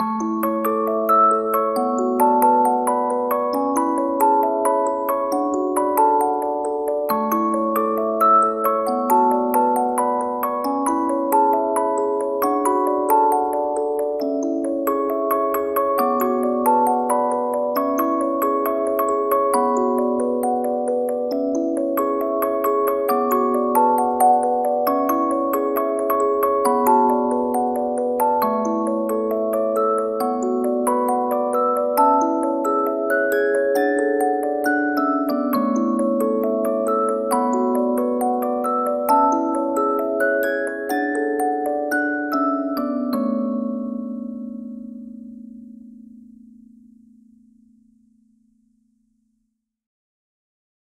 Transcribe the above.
you.